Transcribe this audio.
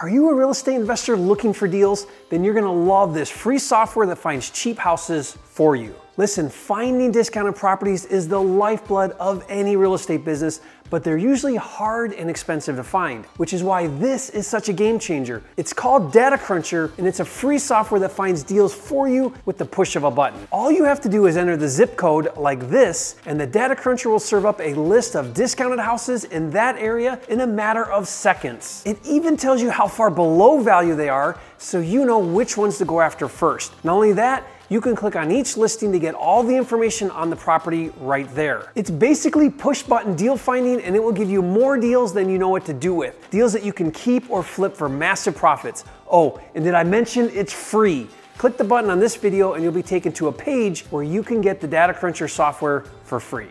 Are you a real estate investor looking for deals? Then you're gonna love this free software that finds cheap houses for you. Listen, finding discounted properties is the lifeblood of any real estate business, but they're usually hard and expensive to find, which is why this is such a game changer. It's called Data Cruncher, and it's a free software that finds deals for you with the push of a button. All you have to do is enter the zip code like this, and the Data Cruncher will serve up a list of discounted houses in that area in a matter of seconds. It even tells you how far below value they are, so you know which ones to go after first. Not only that, you can click on each listing to get all the information on the property right there. It's basically push button deal finding and it will give you more deals than you know what to do with. Deals that you can keep or flip for massive profits. Oh, and did I mention it's free? Click the button on this video and you'll be taken to a page where you can get the Data Cruncher software for free.